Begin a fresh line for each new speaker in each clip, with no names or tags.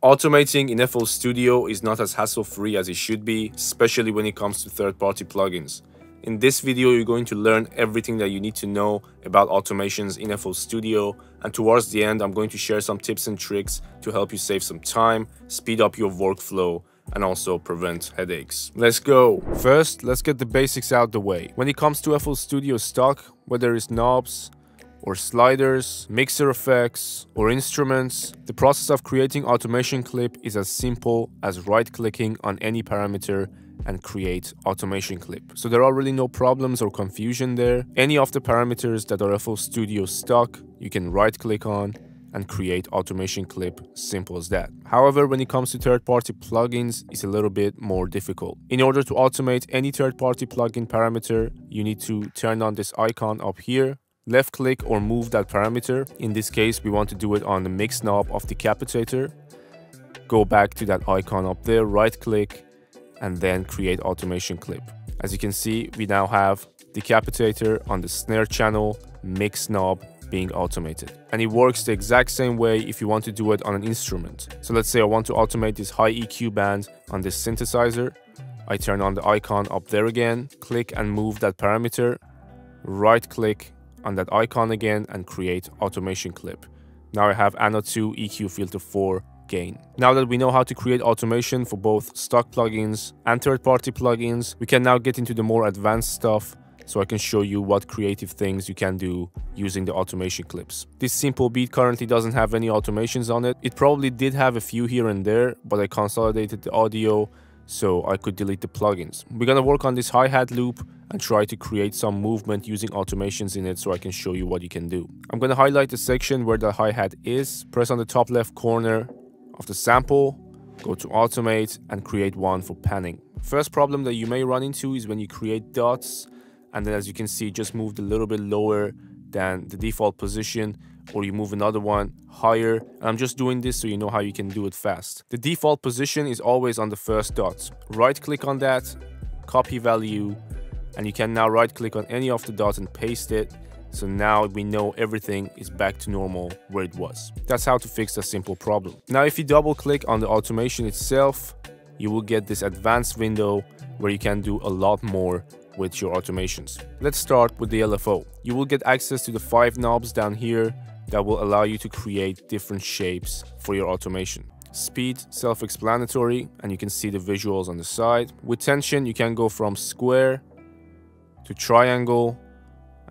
Automating in FL Studio is not as hassle-free as it should be, especially when it comes to third-party plugins. In this video, you're going to learn everything that you need to know about automations in FL Studio, and towards the end, I'm going to share some tips and tricks to help you save some time, speed up your workflow, and also prevent headaches. Let's go! First, let's get the basics out the way. When it comes to FL Studio stock, whether it's knobs, or sliders, mixer effects, or instruments, the process of creating automation clip is as simple as right-clicking on any parameter and create automation clip. So there are really no problems or confusion there. Any of the parameters that are FL Studio stock, you can right-click on and create automation clip, simple as that. However, when it comes to third-party plugins, it's a little bit more difficult. In order to automate any third-party plugin parameter, you need to turn on this icon up here left click or move that parameter. In this case, we want to do it on the mix knob of the Decapitator. Go back to that icon up there, right click, and then create automation clip. As you can see, we now have Decapitator on the snare channel, mix knob being automated. And it works the exact same way if you want to do it on an instrument. So let's say I want to automate this high EQ band on this synthesizer. I turn on the icon up there again, click and move that parameter, right click on that icon again and create automation clip. Now I have ANA 2 EQ filter 4 gain. Now that we know how to create automation for both stock plugins and third-party plugins, we can now get into the more advanced stuff so I can show you what creative things you can do using the automation clips. This simple beat currently doesn't have any automations on it. It probably did have a few here and there, but I consolidated the audio so I could delete the plugins. We're gonna work on this hi-hat loop and try to create some movement using automations in it so I can show you what you can do. I'm gonna highlight the section where the hi-hat is, press on the top left corner of the sample, go to automate and create one for panning. First problem that you may run into is when you create dots and then as you can see just moved a little bit lower than the default position or you move another one higher. And I'm just doing this so you know how you can do it fast. The default position is always on the first dot. Right click on that, copy value, and you can now right click on any of the dots and paste it. So now we know everything is back to normal where it was. That's how to fix a simple problem. Now if you double click on the automation itself, you will get this advanced window where you can do a lot more with your automations. Let's start with the LFO. You will get access to the five knobs down here that will allow you to create different shapes for your automation. Speed, self-explanatory, and you can see the visuals on the side. With tension, you can go from square to triangle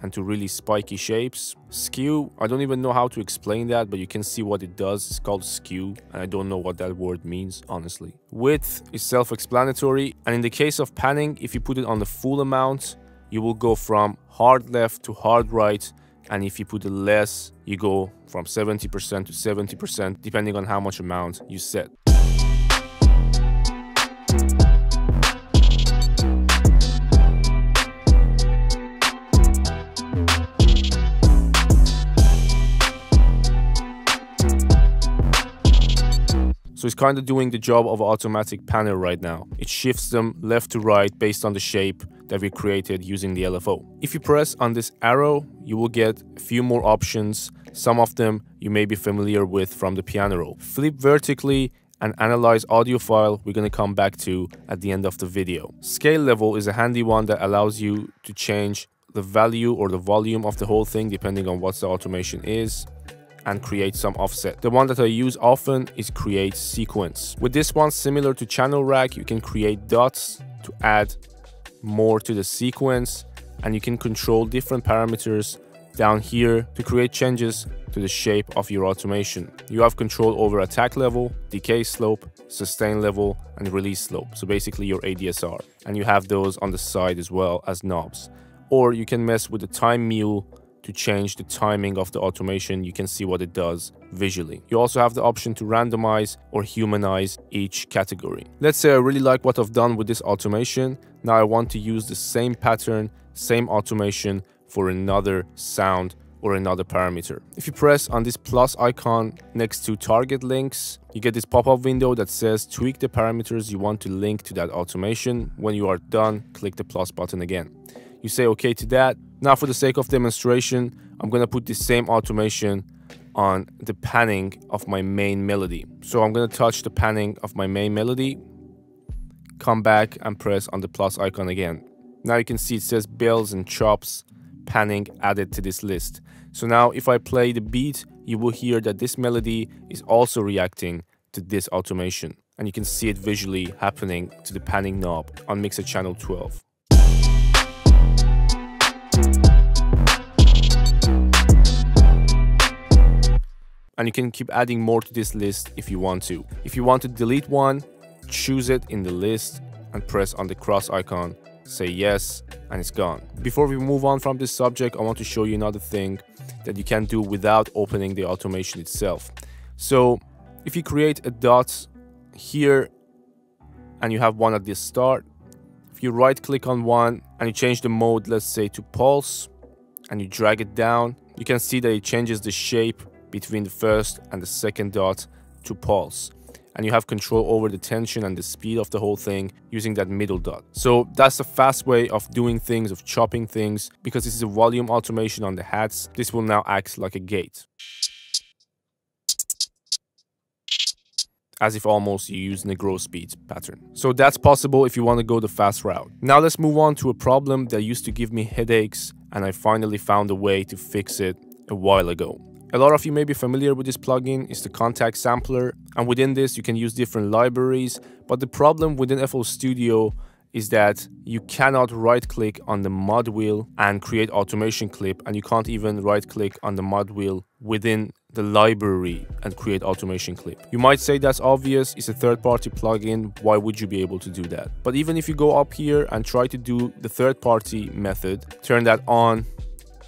and to really spiky shapes. Skew, I don't even know how to explain that, but you can see what it does. It's called skew, and I don't know what that word means, honestly. Width is self-explanatory, and in the case of panning, if you put it on the full amount, you will go from hard left to hard right, and if you put less, you go from 70% to 70% depending on how much amount you set. So it's kind of doing the job of automatic panel right now. It shifts them left to right based on the shape that we created using the LFO. If you press on this arrow, you will get a few more options. Some of them you may be familiar with from the piano roll. Flip vertically and analyze audio file we're going to come back to at the end of the video. Scale level is a handy one that allows you to change the value or the volume of the whole thing depending on what the automation is and create some offset. The one that I use often is create sequence. With this one, similar to channel rack, you can create dots to add more to the sequence and you can control different parameters down here to create changes to the shape of your automation. You have control over attack level, decay slope, sustain level, and release slope. So basically your ADSR. And you have those on the side as well as knobs. Or you can mess with the time mul to change the timing of the automation, you can see what it does visually. You also have the option to randomize or humanize each category. Let's say I really like what I've done with this automation. Now I want to use the same pattern, same automation for another sound or another parameter. If you press on this plus icon next to target links, you get this pop-up window that says tweak the parameters you want to link to that automation. When you are done, click the plus button again. You say okay to that. Now for the sake of demonstration, I'm gonna put the same automation on the panning of my main melody. So I'm gonna touch the panning of my main melody, come back and press on the plus icon again. Now you can see it says bells and chops panning added to this list. So now if I play the beat, you will hear that this melody is also reacting to this automation. And you can see it visually happening to the panning knob on mixer channel 12. And you can keep adding more to this list if you want to. If you want to delete one, choose it in the list and press on the cross icon say yes, and it's gone. Before we move on from this subject, I want to show you another thing that you can do without opening the automation itself. So if you create a dot here and you have one at the start, if you right click on one and you change the mode, let's say to pulse, and you drag it down, you can see that it changes the shape between the first and the second dot to pulse and you have control over the tension and the speed of the whole thing using that middle dot. So that's a fast way of doing things, of chopping things. Because this is a volume automation on the hats, this will now act like a gate. as if almost you use a Gross Beat pattern. So that's possible if you want to go the fast route. Now let's move on to a problem that used to give me headaches and I finally found a way to fix it a while ago. A lot of you may be familiar with this plugin, it's the Kontakt Sampler, and within this you can use different libraries, but the problem within FL Studio is that you cannot right click on the mod wheel and create automation clip. And you can't even right click on the mod wheel within the library and create automation clip. You might say that's obvious, it's a third party plugin, why would you be able to do that? But even if you go up here and try to do the third party method, turn that on,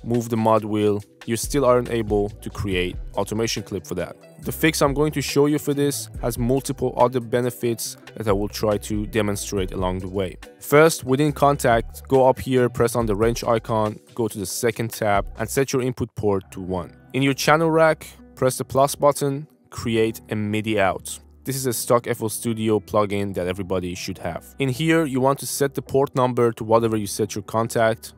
move the mod wheel, you still aren't able to create automation clip for that. The fix I'm going to show you for this has multiple other benefits that I will try to demonstrate along the way. First, within Kontakt, go up here, press on the wrench icon, go to the second tab and set your input port to 1. In your channel rack, press the plus button, create a MIDI out. This is a stock FL Studio plugin that everybody should have. In here, you want to set the port number to whatever you set your Kontakt.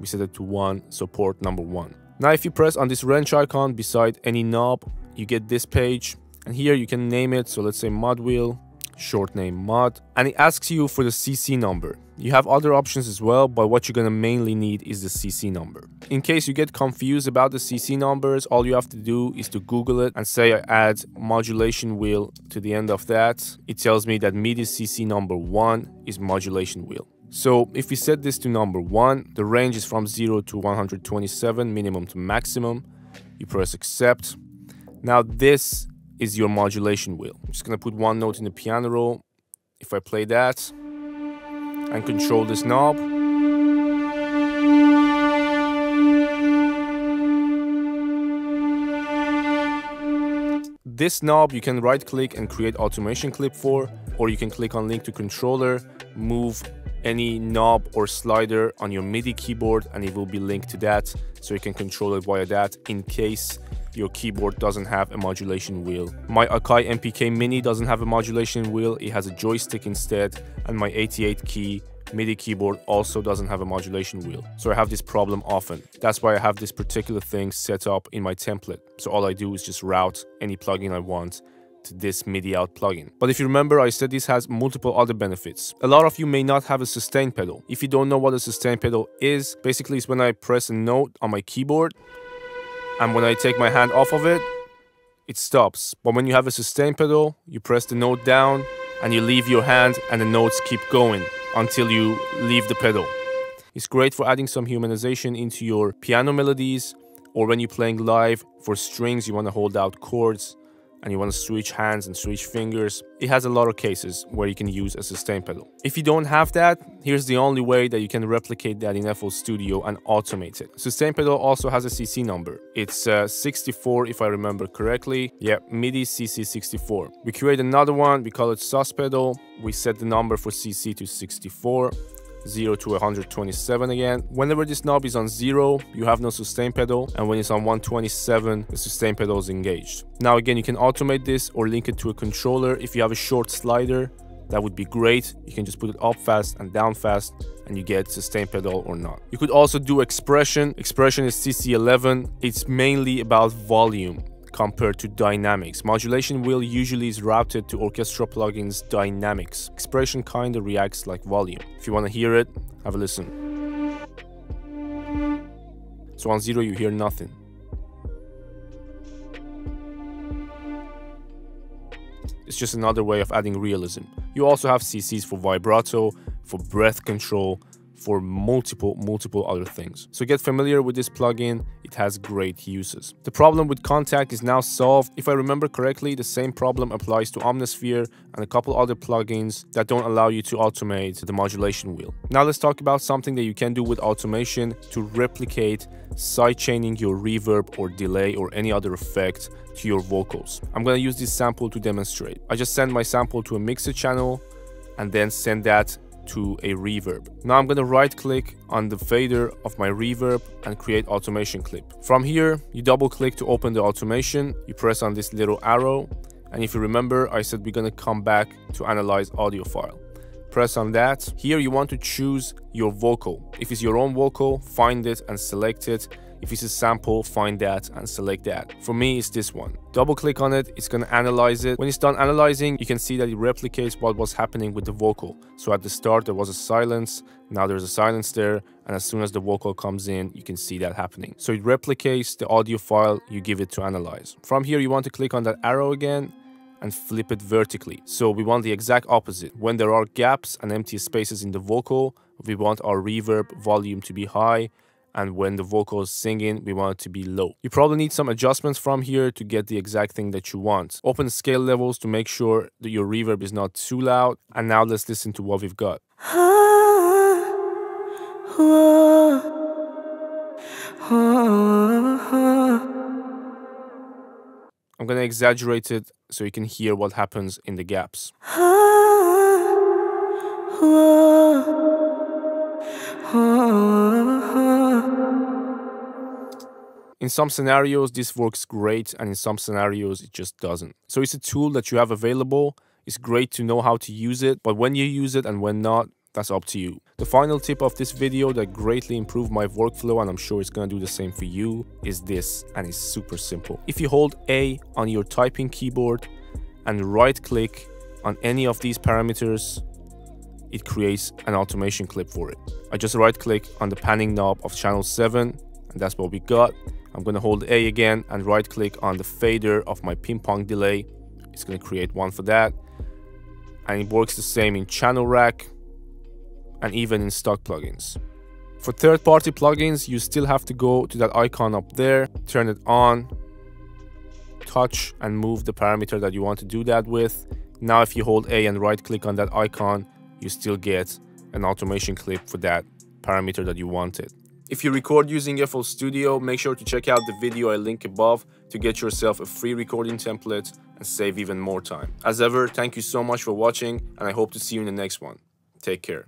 We set it to 1, so port number 1. Now if you press on this wrench icon beside any knob, you get this page. And here you can name it, so let's say mod wheel, short name mod, and it asks you for the CC number. You have other options as well, but what you're gonna mainly need is the CC number. In case you get confused about the CC numbers, all you have to do is to Google it and say I add modulation wheel to the end of that. It tells me that MIDI CC number one is modulation wheel. So if we set this to number 1, the range is from 0 to 127, minimum to maximum. You press accept. Now this is your modulation wheel. I'm just to put one note in the piano roll. If I play that and control this knob, this knob you can right click and create automation clip for or you can click on link to controller move any knob or slider on your MIDI keyboard and it will be linked to that so you can control it via that in case your keyboard doesn't have a modulation wheel. My Akai MPK Mini doesn't have a modulation wheel, it has a joystick instead and my 88 key MIDI keyboard also doesn't have a modulation wheel. So I have this problem often. That's why I have this particular thing set up in my template. So all I do is just route any plugin I want this MIDI out plugin. But if you remember, I said this has multiple other benefits. A lot of you may not have a sustain pedal. If you don't know what a sustain pedal is, basically it's when I press a note on my keyboard and when I take my hand off of it, it stops. But when you have a sustain pedal, you press the note down and you leave your hand and the notes keep going until you leave the pedal. It's great for adding some humanization into your piano melodies or when you're playing live for strings you want to hold out chords and you want to switch hands and switch fingers, it has a lot of cases where you can use a sustain pedal. If you don't have that, here's the only way that you can replicate that in FL Studio and automate it. Sustain pedal also has a CC number. It's uh, 64 if I remember correctly. Yeah, MIDI CC64. We create another one, we call it sus pedal. We set the number for CC to 64 0 to 127 again. Whenever this knob is on 0, you have no sustain pedal, and when it's on 127, the sustain pedal is engaged. Now again, you can automate this or link it to a controller. If you have a short slider, that would be great. You can just put it up fast and down fast and you get sustain pedal or not. You could also do expression. Expression is CC11. It's mainly about volume compared to dynamics. Modulation wheel usually is routed to orchestra plugins dynamics. Expression kinda reacts like volume. If you wanna hear it, have a listen. So on zero you hear nothing. It's just another way of adding realism. You also have CCs for vibrato, for breath control, for multiple, multiple other things. So get familiar with this plugin, it has great uses. The problem with Kontakt is now solved. If I remember correctly, the same problem applies to Omnisphere and a couple other plugins that don't allow you to automate the modulation wheel. Now let's talk about something that you can do with automation to replicate sidechaining your reverb or delay or any other effect to your vocals. I'm gonna use this sample to demonstrate. I just send my sample to a mixer channel and then send that to a reverb. Now I'm gonna right click on the fader of my reverb and create automation clip. From here, you double click to open the automation, you press on this little arrow, and if you remember, I said we're gonna come back to analyze audio file. Press on that. Here you want to choose your vocal. If it's your own vocal, find it and select it if it's a sample, find that and select that. For me, it's this one. Double click on it, it's gonna analyze it. When it's done analyzing, you can see that it replicates what was happening with the vocal. So at the start, there was a silence, now there's a silence there, and as soon as the vocal comes in, you can see that happening. So it replicates the audio file you give it to analyze. From here, you want to click on that arrow again, and flip it vertically. So we want the exact opposite. When there are gaps and empty spaces in the vocal, we want our reverb volume to be high and when the vocal is singing, we want it to be low. You probably need some adjustments from here to get the exact thing that you want. Open scale levels to make sure that your reverb is not too loud. And now let's listen to what we've got. I'm gonna exaggerate it so you can hear what happens in the gaps. In some scenarios, this works great, and in some scenarios, it just doesn't. So it's a tool that you have available. It's great to know how to use it, but when you use it and when not, that's up to you. The final tip of this video that greatly improved my workflow, and I'm sure it's gonna do the same for you, is this, and it's super simple. If you hold A on your typing keyboard and right click on any of these parameters, it creates an automation clip for it. I just right click on the panning knob of channel 7 and that's what we got. I'm gonna hold A again and right click on the fader of my ping pong delay. It's gonna create one for that. And it works the same in channel rack and even in stock plugins. For third-party plugins, you still have to go to that icon up there, turn it on, touch and move the parameter that you want to do that with. Now if you hold A and right click on that icon, you still get an automation clip for that parameter that you wanted. If you record using FL Studio, make sure to check out the video I link above to get yourself a free recording template and save even more time. As ever, thank you so much for watching and I hope to see you in the next one. Take care.